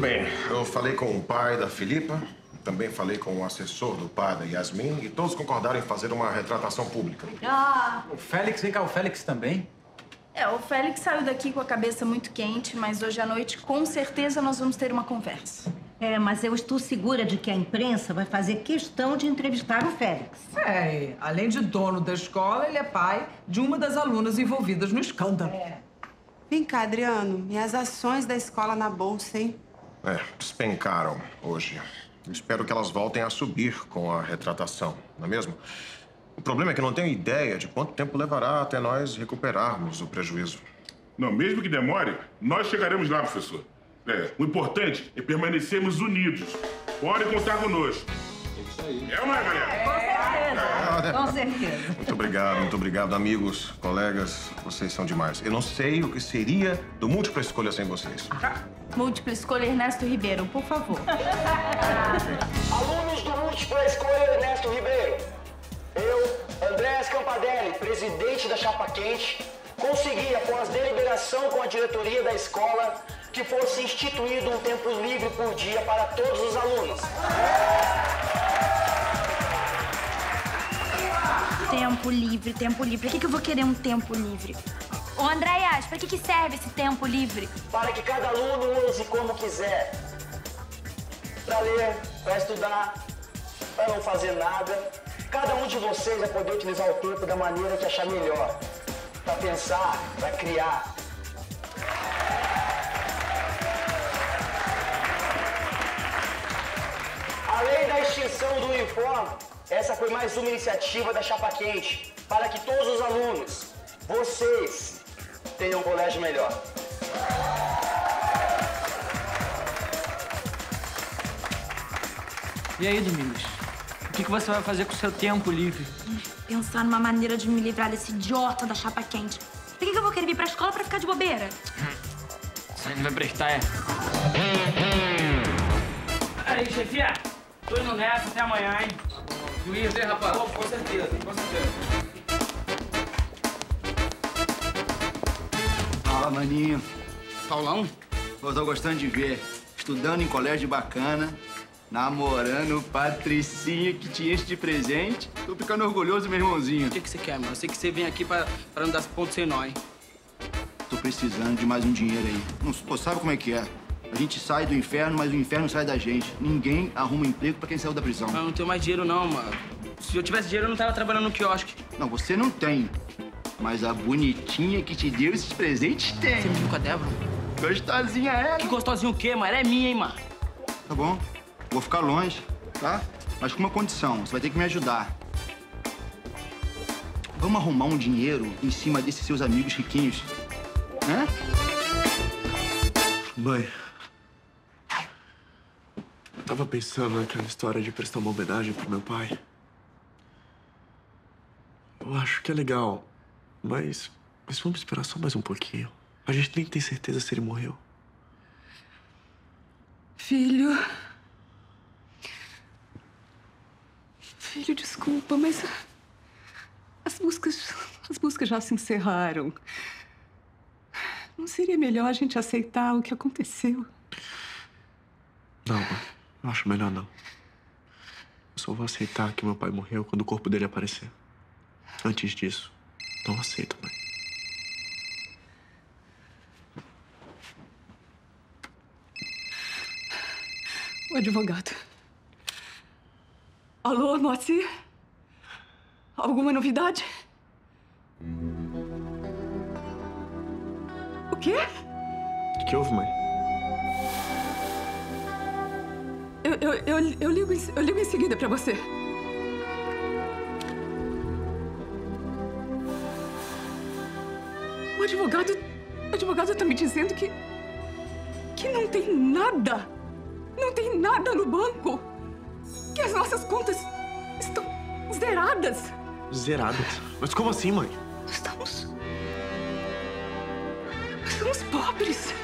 Bem, eu falei com o pai da Filipa, também falei com o assessor do pai da Yasmin e todos concordaram em fazer uma retratação pública. Ah, O Félix, vem cá, o Félix também? é, o Félix saiu daqui com a cabeça muito quente, mas hoje à noite, com certeza, nós vamos ter uma conversa. É, mas eu estou segura de que a imprensa vai fazer questão de entrevistar o Félix. É, e, além de dono da escola, ele é pai de uma das alunas envolvidas no escândalo. Vem cá, Adriano. E as ações da escola na bolsa, hein? É, despencaram hoje. Eu espero que elas voltem a subir com a retratação, não é mesmo? O problema é que eu não tenho ideia de quanto tempo levará até nós recuperarmos o prejuízo. Não, mesmo que demore, nós chegaremos lá, professor. É, o importante é permanecermos unidos. Pode contar conosco. É isso aí. É ou não é, galera? Com certeza. Muito obrigado, muito obrigado, amigos, colegas. Vocês são demais. Eu não sei o que seria do múltipla escolha sem vocês. Múltipla escolha Ernesto Ribeiro, por favor. Alunos do Múltipla Escolha Ernesto Ribeiro. Eu, Andréas Campadelli, presidente da Chapa Quente, consegui, após deliberação com a diretoria da escola, que fosse instituído um tempo livre por dia para todos os alunos. Tempo livre, tempo livre. Por que, que eu vou querer um tempo livre? Ô, Andréas, pra que, que serve esse tempo livre? Para que cada aluno use como quiser. Para ler, para estudar, para não fazer nada. Cada um de vocês vai poder utilizar o tempo da maneira que achar melhor. Para pensar, para criar. Além da extinção do uniforme, essa foi mais uma iniciativa da Chapa Quente para que todos os alunos, vocês, tenham um colégio melhor. E aí, Domingos? O que, que você vai fazer com o seu tempo livre? Pensar numa maneira de me livrar desse idiota da chapa quente. Por que, que eu vou querer vir pra escola pra ficar de bobeira? Isso aí não vai prestar, é? Aí, chefia. Tô indo nessa, até amanhã, hein? Juiz, hein, rapaz? Pô, com certeza, com certeza. Fala, maninho. Paulão? Eu tô gostando de ver. Estudando em colégio bacana, namorando Patricinha que te enche de presente. Tô ficando orgulhoso, meu irmãozinho. O que, que você quer, mano? Eu sei que você vem aqui pra, pra não dar ponto sem nó, hein? Tô precisando de mais um dinheiro aí. Não, pô, sabe como é que é? A gente sai do inferno, mas o inferno sai da gente. Ninguém arruma emprego pra quem saiu da prisão. Eu não tenho mais dinheiro, não, mano. Se eu tivesse dinheiro, eu não tava trabalhando no quiosque. Não, você não tem. Mas a bonitinha que te deu esses presentes tem. Você me viu com a Débora? Gostosinha ela. Que gostosinho o quê, mano? Ela é minha, hein, mano? Tá bom. Vou ficar longe, tá? Mas com uma condição. Você vai ter que me ajudar. Vamos arrumar um dinheiro em cima desses seus amigos riquinhos. Né? Mãe. Eu tava pensando naquela história de prestar uma homenagem pro meu pai. Eu acho que é legal, mas, mas vamos esperar só mais um pouquinho. A gente nem tem certeza se ele morreu. Filho. Filho, desculpa, mas as buscas, as buscas já se encerraram. Não seria melhor a gente aceitar o que aconteceu? Não, acho melhor não. Eu só vou aceitar que meu pai morreu quando o corpo dele aparecer. Antes disso, não aceito, mãe. O advogado. Alô, Moacir? Alguma novidade? O quê? O que houve, mãe? Eu, eu, eu, eu, ligo, em- eu ligo em seguida pra você. O advogado. O advogado tá me dizendo que. que não tem nada. Não tem nada no banco. Que as nossas contas estão zeradas. Zeradas? Mas como assim, mãe? Estamos. Nós somos pobres.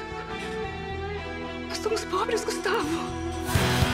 Nós somos pobres, Gustavo.